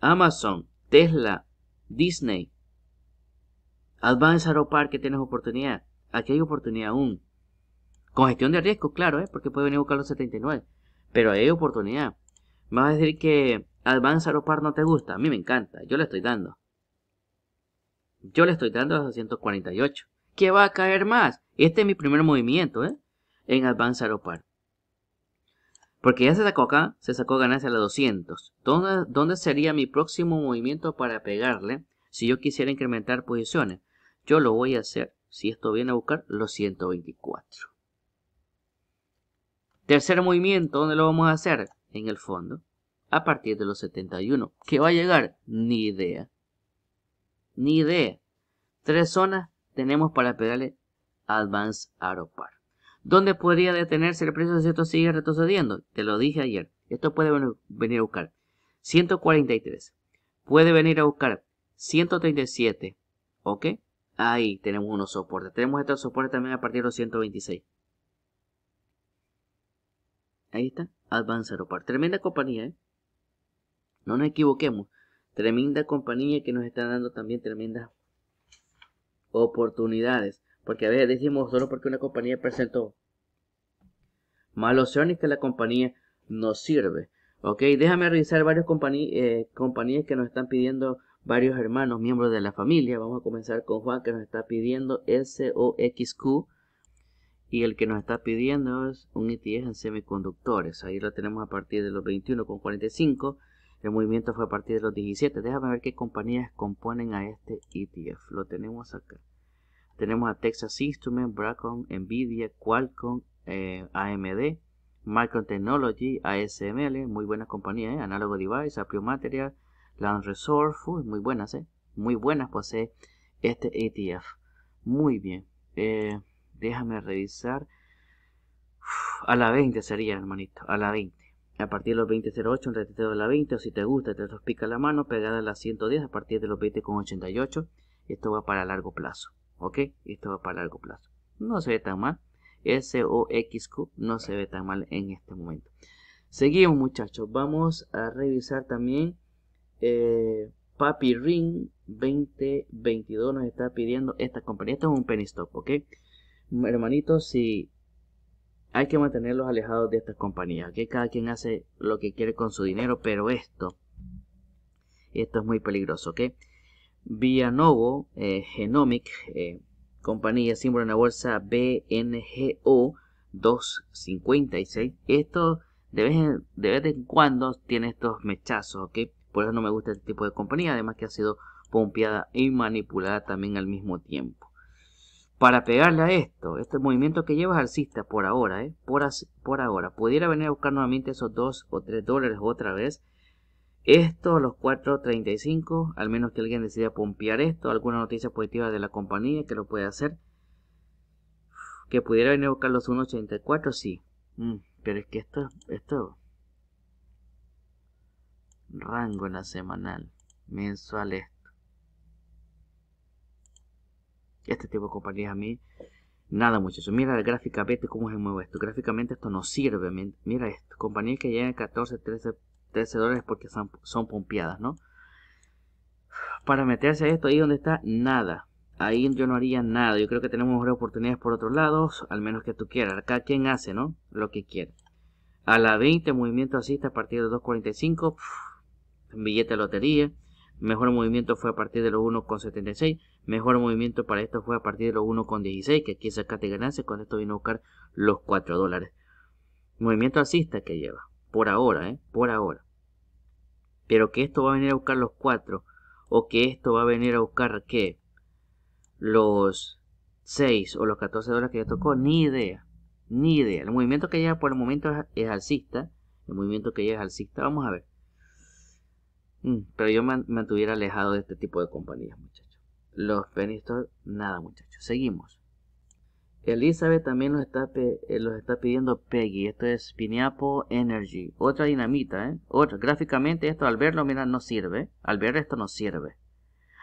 Amazon, Tesla, Disney. Advanced Aero Park que tienes oportunidad. Aquí hay oportunidad aún. Con gestión de riesgo, claro, ¿eh? porque puede venir a buscar los 79. Pero hay oportunidad. Me vas a decir que Advanced Aero Park no te gusta. A mí me encanta. Yo le estoy dando. Yo le estoy dando a 248. ¿Qué va a caer más? Este es mi primer movimiento, ¿eh? En Advance Aeropar. Porque ya se sacó acá, se sacó ganancia a la 200. ¿Dónde, ¿Dónde sería mi próximo movimiento para pegarle si yo quisiera incrementar posiciones? Yo lo voy a hacer, si esto viene a buscar, los 124. Tercer movimiento, ¿dónde lo vamos a hacer? En el fondo, a partir de los 71. ¿Qué va a llegar? Ni idea. Ni idea. Tres zonas tenemos para pegarle Advance Arrow. ¿Dónde podría detenerse el precio si esto sigue retrocediendo? Te lo dije ayer. Esto puede venir a buscar 143. Puede venir a buscar 137. ¿Ok? Ahí tenemos unos soportes. Tenemos estos soportes también a partir de los 126. Ahí está. Advance Aeropar. Tremenda compañía, ¿eh? No nos equivoquemos. Tremenda compañía que nos está dando también tremendas oportunidades. Porque a veces decimos solo porque una compañía presentó malos earnings que la compañía nos sirve. Ok, déjame revisar varias eh, compañías que nos están pidiendo varios hermanos, miembros de la familia. Vamos a comenzar con Juan que nos está pidiendo SOXQ. Y el que nos está pidiendo es un ETF en semiconductores. Ahí lo tenemos a partir de los 21,45. El movimiento fue a partir de los 17. Déjame ver qué compañías componen a este ETF. Lo tenemos acá. Tenemos a Texas Instruments, Bracon, Nvidia, Qualcomm, eh, AMD, Micron Technology, ASML, muy buenas compañías, ¿eh? Analogo Device, Aprio Material, Land Resource, muy buenas, ¿eh? Muy buenas posee este ETF. Muy bien. Eh, déjame revisar. a la 20 sería, hermanito, a la 20. A partir de los 20.08, un ratito de la 20, o si te gusta, te los pica la mano, pegada a la 110, a partir de los 20.88. Esto va para largo plazo, ¿ok? Esto va para largo plazo. No se ve tan mal. SOXQ no se ve tan mal en este momento. Seguimos muchachos, vamos a revisar también eh, Papi Ring 2022 nos está pidiendo esta compañía. Esto es un penny stock, ¿ok? Hermanitos, si hay que mantenerlos alejados de estas compañías, que Cada quien hace lo que quiere con su dinero, pero esto, esto es muy peligroso, ¿ok? Vía Novo, eh, Genomic, eh, compañía símbolo en la bolsa BNGO 256. Esto de vez, en, de vez en cuando tiene estos mechazos, ¿ok? Por eso no me gusta este tipo de compañía, además que ha sido pompeada y manipulada también al mismo tiempo. Para pegarle a esto, este movimiento que lleva alcista por ahora, ¿eh? por, por ahora. Pudiera venir a buscar nuevamente esos 2 o 3 dólares otra vez esto, los 4.35, al menos que alguien decida pompear esto, alguna noticia positiva de la compañía que lo puede hacer. Que pudiera venir a buscar los 1.84, sí. Mm, pero es que esto, esto... Rango en la semanal, mensual esto. Este tipo de compañías a mí, nada mucho. Mira la gráfica, vete cómo se mueve esto. Gráficamente esto no sirve. Mira esto, compañías que llegan a 14, 13 13 dólares porque son, son pompeadas, ¿no? Para meterse a esto ahí donde está, nada. Ahí yo no haría nada. Yo creo que tenemos oportunidades por otros lados, al menos que tú quieras. Acá quien hace, ¿no? Lo que quiere. A la 20, movimiento asista a partir de 2.45. Billete de lotería. Mejor movimiento fue a partir de los 1.76. Mejor movimiento para esto fue a partir de los 1.16. Que aquí sacaste ganancia. Con esto vino a buscar los 4 dólares. Movimiento asista que lleva. Por ahora, ¿eh? Por ahora. Pero que esto va a venir a buscar los 4. O que esto va a venir a buscar, ¿qué? Los 6 o los 14 dólares que ya tocó. Ni idea. Ni idea. El movimiento que lleva por el momento es, alcista. El movimiento que lleva es alcista. Vamos a ver. Mm, pero yo me mantuviera alejado de este tipo de compañías, muchachos. Los penny nada, muchachos. Seguimos. Elizabeth también los está, eh, los está pidiendo Peggy. Esto es Pineapple Energy. Otra dinamita, ¿eh? Otra. Gráficamente esto al verlo, mira, no sirve. Al ver esto no sirve.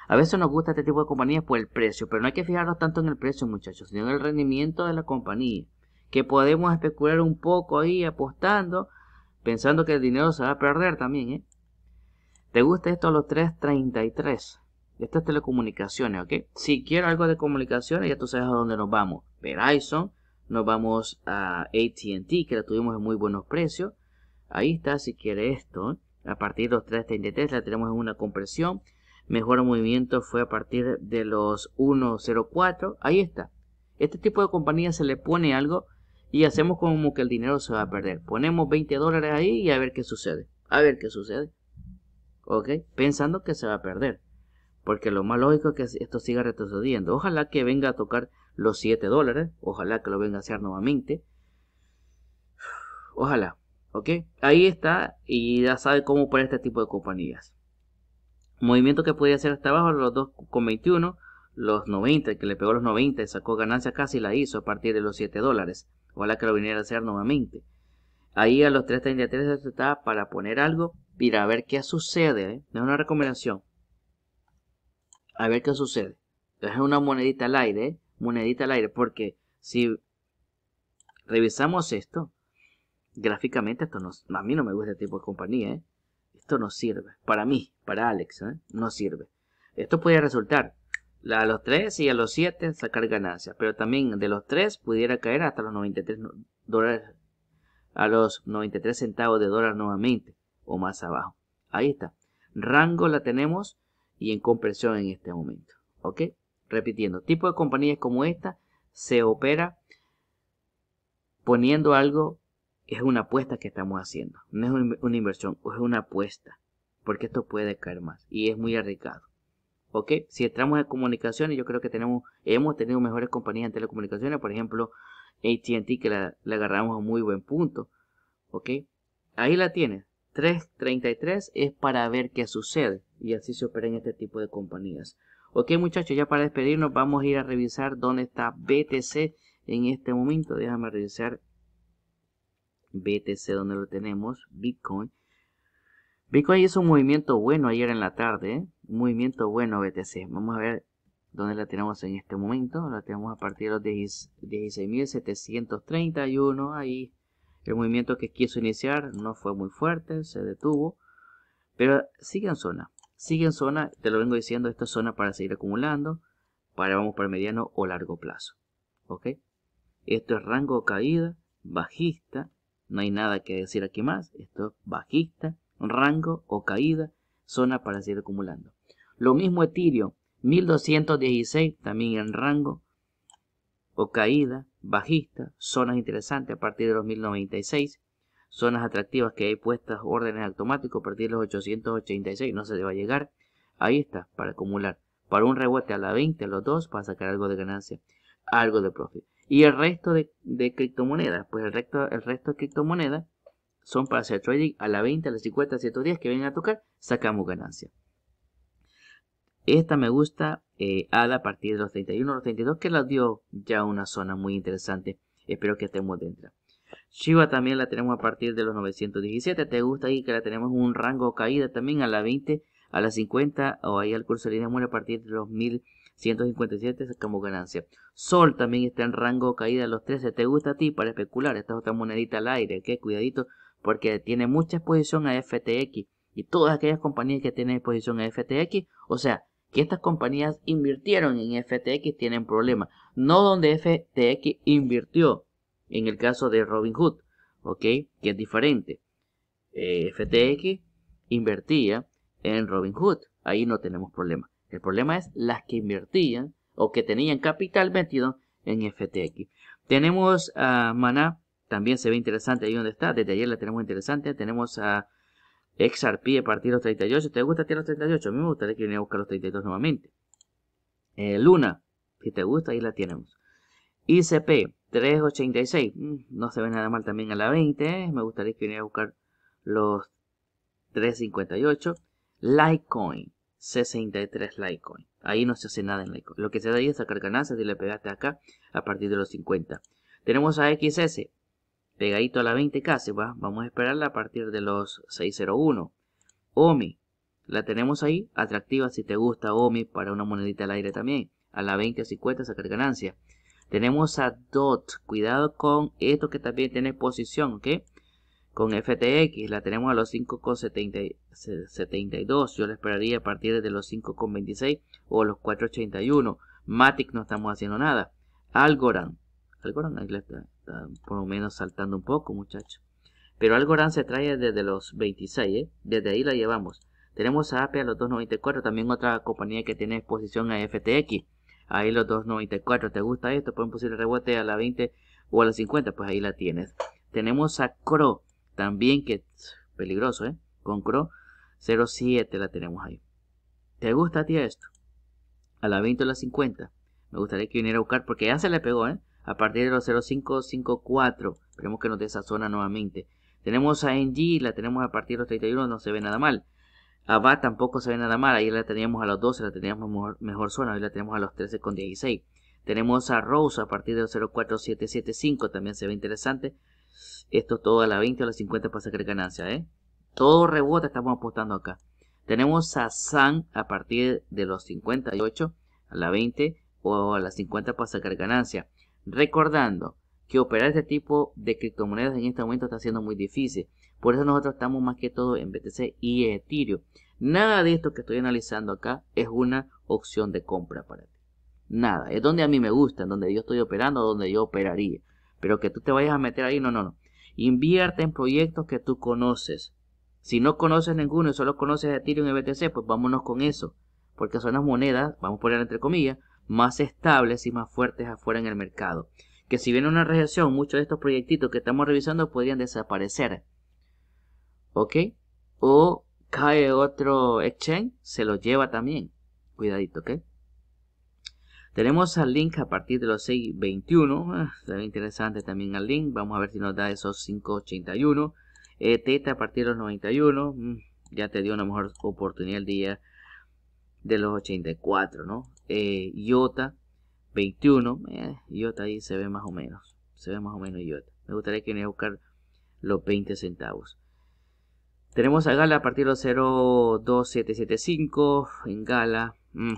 A veces nos gusta este tipo de compañías por el precio, pero no hay que fijarnos tanto en el precio, muchachos, sino en el rendimiento de la compañía. Que podemos especular un poco ahí apostando, pensando que el dinero se va a perder también, ¿eh? ¿Te gusta esto a los 3.33? Esto es telecomunicaciones, ¿ok? Si quiero algo de comunicaciones, ya tú sabes a dónde nos vamos. Verizon, nos vamos a AT&T, que la tuvimos en muy buenos precios. Ahí está, si quiere esto. A partir de los 3.33 la tenemos en una compresión. Mejor movimiento fue a partir de los 1.04. Ahí está. Este tipo de compañía se le pone algo y hacemos como que el dinero se va a perder. Ponemos 20 dólares ahí y a ver qué sucede. A ver qué sucede. ¿Ok? Pensando que se va a perder. Porque lo más lógico es que esto siga retrocediendo. Ojalá que venga a tocar los 7 dólares. Ojalá que lo venga a hacer nuevamente. Ojalá. ¿Ok? Ahí está y ya sabe cómo poner este tipo de compañías. Movimiento que podía hacer hasta abajo, los 2,21, los 90, que le pegó los 90 sacó ganancia casi la hizo a partir de los 7 dólares. Ojalá que lo viniera a hacer nuevamente. Ahí a los 3.33 está para poner algo y a ver qué sucede. ¿eh? Es una recomendación. A ver qué sucede. Es una monedita al aire, ¿eh? monedita al aire, porque si revisamos esto, gráficamente esto no, a mí no me gusta este tipo de compañía, ¿eh? esto no sirve, para mí, para Alex, ¿eh? no sirve. Esto puede resultar a los 3 y a los 7 sacar ganancias, pero también de los 3 pudiera caer hasta los 93 dólares, a los 93 centavos de dólar nuevamente o más abajo. Ahí está. Rango la tenemos y en compresión en este momento. ¿Ok? Repitiendo, tipo de compañías como esta se opera poniendo algo es una apuesta que estamos haciendo. No es una inversión, es una apuesta. Porque esto puede caer más. Y es muy arriesgado. ¿Ok? Si entramos en comunicaciones, yo creo que tenemos, hemos tenido mejores compañías en telecomunicaciones. Por ejemplo, ATT que la, agarramos a muy buen punto. ¿Ok? Ahí la tienes. 3.33 es para ver qué sucede. Y así se opera en este tipo de compañías. Ok muchachos, ya para despedirnos vamos a ir a revisar dónde está BTC en este momento. Déjame revisar BTC donde lo tenemos, Bitcoin. Bitcoin hizo un movimiento bueno ayer en la tarde, ¿eh? un movimiento bueno BTC. Vamos a ver dónde la tenemos en este momento. La tenemos a partir de los 16.731. Ahí el movimiento que quiso iniciar no fue muy fuerte, se detuvo. Pero sigue en zona. Sigue en zona, te lo vengo diciendo, esta es zona para seguir acumulando. Para vamos para mediano o largo plazo. ¿Ok? Esto es rango caída, bajista, no hay nada que decir aquí más. Esto es bajista, rango o caída, zona para seguir acumulando. Lo mismo Ethereum, 1216, también en rango o caída, bajista, zonas interesantes a partir de los 1096, zonas atractivas que hay puestas órdenes automáticos a partir de los 886, no se le va a llegar. Ahí está, para acumular. Para un rebote a la 20, a los 2, para sacar algo de ganancia, algo de profit. Y el resto de, criptomonedas, pues el resto, el resto de criptomonedas son para hacer trading a la 20, a la 50, a 110 que vienen a tocar, sacamos ganancia. Esta me gusta eh, a partir de los 31, los 32, que la dio ya una zona muy interesante. Espero que estemos dentro. Shiba también la tenemos a partir de los 917. ¿Te gusta ahí que la tenemos un rango caída también a la 20, a la 50 o ahí al curso de línea muere a partir de los 1000 157 sacamos ganancia. Sol también está en rango caída a los 13. ¿Te gusta a ti para especular? Esta es otra monedita al aire. que Cuidadito porque tiene mucha exposición a FTX. Y todas aquellas compañías que tienen exposición a FTX, o sea, que estas compañías invirtieron en FTX tienen problemas. No donde FTX invirtió. En el caso de Robinhood, ¿ok? Que es diferente. Eh, FTX invertía en Robinhood. Ahí no tenemos problema. El problema es las que invertían o que tenían capital metido en FTX. Tenemos a Mana, también se ve interesante ahí donde está. Desde ayer la tenemos interesante. Tenemos a XRP a partir de los 38. ¿Te gusta tirar los 38? A mí me gustaría que viniera a buscar los 32 nuevamente. Eh, Luna, si te gusta, ahí la tenemos. ICP 386. Mm, no se ve nada mal también a la 20. Me gustaría que viniera a buscar los 358. Litecoin 63 Litecoin. Ahí no se hace nada en Litecoin. Lo que se da ahí es sacar ganancias y le pegaste acá a partir de los 50. Tenemos a XS pegadito a la 20K. ¿va? Vamos a esperarla a partir de los 601. OMI. La tenemos ahí, atractiva si te gusta OMI para una monedita al aire también. A la 20 a 50 sacar ganancia. Tenemos a DOT. Cuidado con esto que también tiene posición, ¿ok? Con FTX la tenemos a los 5,72. Yo la esperaría a partir de los 5,26 o los 4,81. Matic no estamos haciendo nada. Algorand. Algorand ahí está, por lo menos saltando un poco, muchachos. Pero Algorand se trae desde los 26, ¿eh? Desde ahí la llevamos. Tenemos a APE a los 2.94, también otra compañía que tiene exposición a FTX. Ahí los 2.94, ¿te gusta esto? Pueden posible rebote a la 20 o a la 50, pues ahí la tienes. Tenemos a CRO, también que es peligroso, ¿eh? Con Cro 07 la tenemos ahí. ¿Te gusta a ti esto? A la 20 o la 50. Me gustaría que viniera a buscar porque ya se le pegó, ¿eh? A partir de los 0554. Esperemos que nos dé esa zona nuevamente. Tenemos a NG, la tenemos a partir de los 31, no se ve nada mal. ABA tampoco se ve nada mal, ahí la teníamos a los 12, la teníamos mejor, mejor zona, hoy la tenemos a los 13,16. Tenemos a Rose a partir de los 04775, también se ve interesante. Esto todo a la 20 o a la 50 para sacar ganancia, ¿eh? Todo rebota estamos apostando acá. Tenemos a San a partir de los 58 a la 20 o a las 50 para sacar ganancia. Recordando que operar este tipo de criptomonedas en este momento está siendo muy difícil. Por eso nosotros estamos más que todo en BTC y Ethereum. Nada de esto que estoy analizando acá es una opción de compra para ti. Nada. Es donde a mí me gusta, donde yo estoy operando, donde yo operaría. Pero que tú te vayas a meter ahí, no, no, no. Invierte en proyectos que tú conoces. Si no conoces ninguno y solo conoces Ethereum y BTC, pues vámonos con eso. Porque son las monedas, vamos a poner entre comillas, más estables y más fuertes afuera en el mercado. Que si viene una recesión, muchos de estos proyectitos que estamos revisando podrían desaparecer. ¿Ok? O cae otro exchange, se lo lleva también. Cuidadito, ¿ok? Tenemos al link a partir de los 6.21. Ah, se ve interesante también al link. Vamos a ver si nos da esos 5.81. Eh, teta a partir de los 91. Mm, ya te dio una mejor oportunidad el día de los 84, ¿no? Eh, IOTA 21. Eh, IOTA ahí se ve más o menos. Se ve más o menos IOTA. Me gustaría que a buscar los 20 centavos. Tenemos a Gala a partir de los 02775. En Gala. Mm,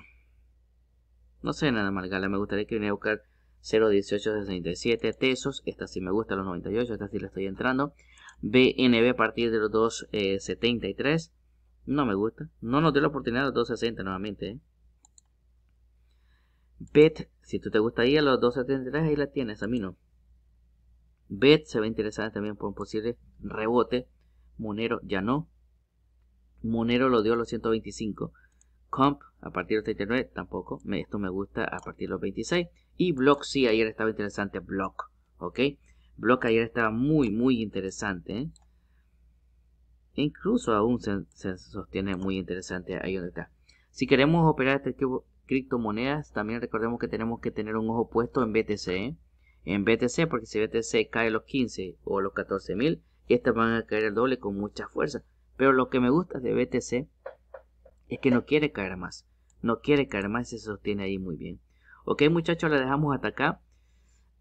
no sé nada mal Gala. Me gustaría que viniera a buscar 01867 tesos. Esta sí me gusta, los 98. Esta sí la estoy entrando. BNB a partir de los 273. No me gusta. No nos dio la oportunidad de los 260 nuevamente. ¿eh? Bet, si tú te gusta ahí a los 273, ahí la tienes. A mí no. Bet se ve interesante también por un posible rebote. Monero ya no. Monero lo dio a los 125. Comp a partir de los 39 tampoco. esto me gusta a partir de los 26. Y Block sí, ayer estaba interesante. Block. Ok. Block ayer estaba muy, muy interesante. ¿eh? Incluso aún se, sostiene muy interesante ahí donde está. Si queremos operar este criptomonedas, también recordemos que tenemos que tener un ojo puesto en BTC. ¿eh? En BTC, porque si BTC cae los 15 o los 14 mil, estas van a caer el doble con mucha fuerza. Pero lo que me gusta de BTC es que no quiere caer más. No quiere caer más y se sostiene ahí muy bien. Ok muchachos, la dejamos hasta acá.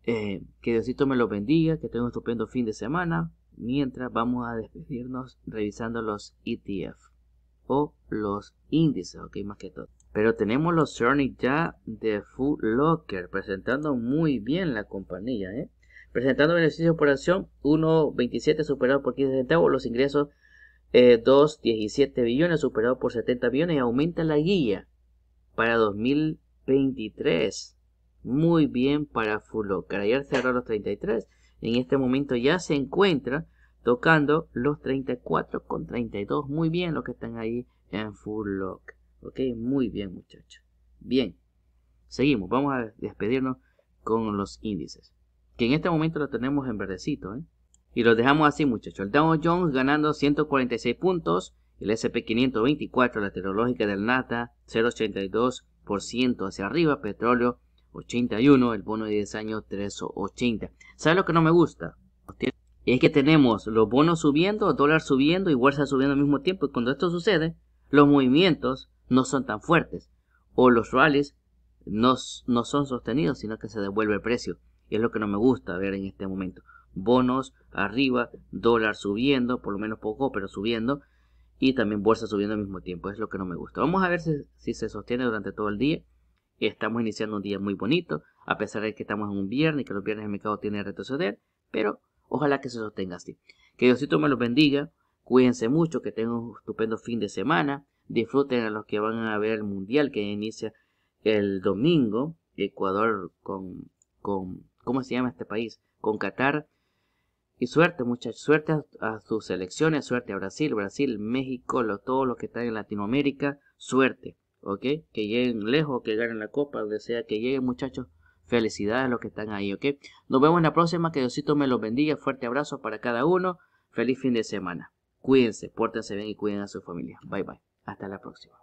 Eh, que Diosito me lo bendiga, que tenga un estupendo fin de semana. Mientras vamos a despedirnos revisando los ETF o los índices, ok, más que todo. Pero tenemos los earnings ya de Full Locker, presentando muy bien la compañía, ¿eh? Presentando beneficios por acción 1.27 superado por 15 centavos, los ingresos eh, 2.17 billones superado por 70 billones y aumenta la guía para 2023. Muy bien para Full Locker. Ayer cerró los 33. En este momento ya se encuentra tocando los 34 con 32. Muy bien lo que están ahí en Full Lock. Ok, muy bien muchachos. Bien. Seguimos. Vamos a despedirnos con los índices que en este momento lo tenemos en verdecito, ¿eh? Y lo dejamos así, muchachos. El Dow Jones ganando 146 puntos, el S&P 524, la tecnológica del NATA 0.82% hacia arriba, petróleo 81, el bono de 10 años 3.80. ¿Sabe lo que no me gusta? Es que tenemos los bonos subiendo, dólar subiendo y bolsa subiendo al mismo tiempo. Y cuando esto sucede, los movimientos no son tan fuertes. O los rallies no, no son sostenidos, sino que se devuelve el precio. Y es lo que no me gusta ver en este momento. Bonos arriba, dólar subiendo, por lo menos poco, pero subiendo. Y también bolsa subiendo al mismo tiempo. Es lo que no me gusta. Vamos a ver si, se sostiene durante todo el día. Estamos iniciando un día muy bonito. A pesar de que estamos en un viernes y que los viernes el mercado tiene que retroceder. Pero ojalá que se sostenga así. Que Diosito me los bendiga. Cuídense mucho. Que tengan un estupendo fin de semana. Disfruten a los que van a ver el mundial que inicia el domingo. Ecuador con, con ¿cómo se llama este país? Con Qatar. Y suerte, muchachos, suerte a, sus selecciones, suerte a Brasil, Brasil, México, lo, todos los que están en Latinoamérica, suerte, ¿ok? Que lleguen lejos, que ganen la copa, donde sea que lleguen, muchachos. Felicidades a los que están ahí, ¿ok? Nos vemos en la próxima, que Diosito me los bendiga, fuerte abrazo para cada uno, feliz fin de semana. Cuídense, pórtense bien y cuiden a su familia. Bye bye. Hasta la próxima.